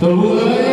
una muy